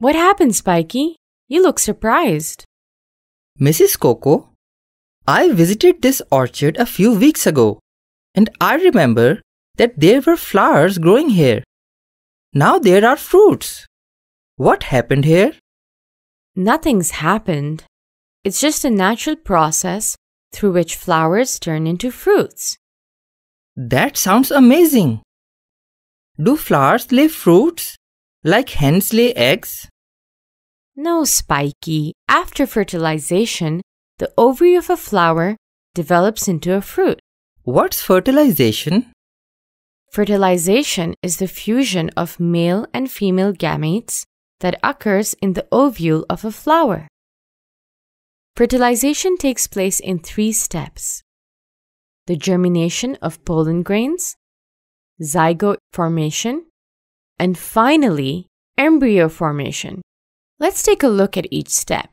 What happened, Spiky? You look surprised. Mrs. Coco, I visited this orchard a few weeks ago and I remember that there were flowers growing here. Now there are fruits. What happened here? Nothing's happened. It's just a natural process through which flowers turn into fruits. That sounds amazing. Do flowers lay fruits like hens lay eggs? No, Spiky. After fertilization, the ovary of a flower develops into a fruit. What's fertilization? Fertilization is the fusion of male and female gametes that occurs in the ovule of a flower. Fertilization takes place in three steps the germination of pollen grains, zygote formation, and finally, embryo formation. Let's take a look at each step.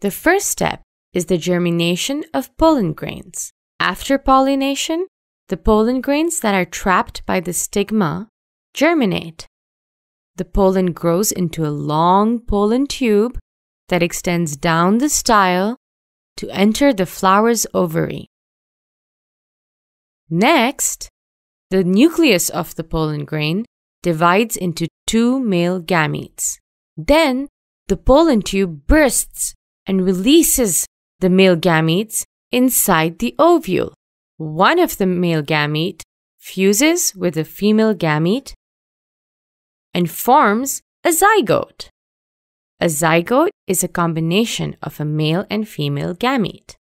The first step is the germination of pollen grains. After pollination, the pollen grains that are trapped by the stigma germinate. The pollen grows into a long pollen tube that extends down the style to enter the flower's ovary. Next, the nucleus of the pollen grain divides into two male gametes. Then, the pollen tube bursts and releases the male gametes inside the ovule. One of the male gamete fuses with the female gamete and forms a zygote. A zygote is a combination of a male and female gamete.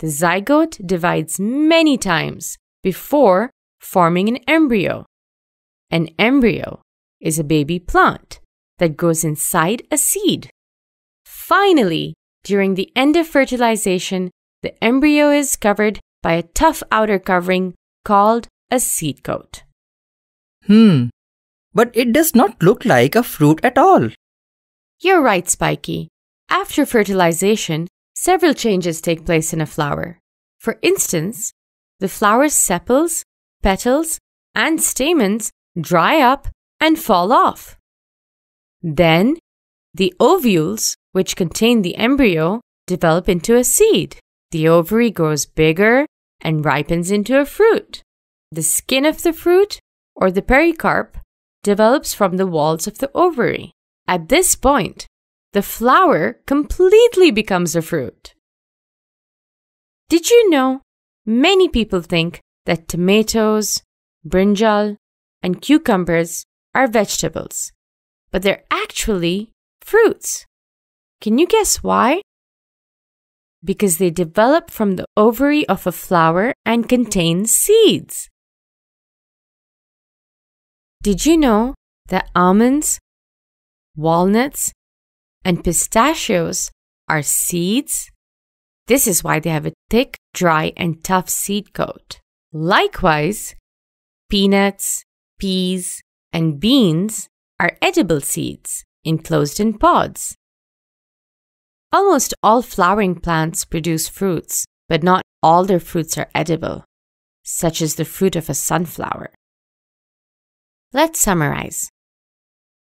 The zygote divides many times before forming an embryo. An embryo is a baby plant that grows inside a seed. Finally, during the end of fertilization, the embryo is covered by a tough outer covering called a seed coat. Hmm, but it does not look like a fruit at all. You're right, Spiky. After fertilization, several changes take place in a flower. For instance, the flower's sepals, petals, and stamens dry up and fall off. Then, the ovules, which contain the embryo, develop into a seed. The ovary grows bigger and ripens into a fruit. The skin of the fruit, or the pericarp, develops from the walls of the ovary. At this point, the flower completely becomes a fruit. Did you know many people think that tomatoes, brinjal, and cucumbers are vegetables, but they're actually fruits. Can you guess why? Because they develop from the ovary of a flower and contain seeds. Did you know that almonds, walnuts, and pistachios are seeds? This is why they have a thick, dry, and tough seed coat. Likewise, peanuts, peas, and beans are edible seeds enclosed in pods. Almost all flowering plants produce fruits, but not all their fruits are edible, such as the fruit of a sunflower. Let's summarize.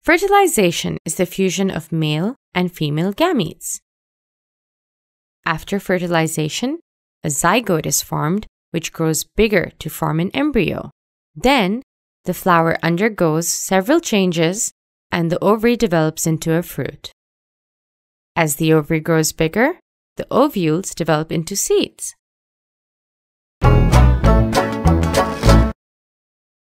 Fertilization is the fusion of male and female gametes. After fertilization, a zygote is formed which grows bigger to form an embryo. Then, the flower undergoes several changes and the ovary develops into a fruit. As the ovary grows bigger, the ovules develop into seeds.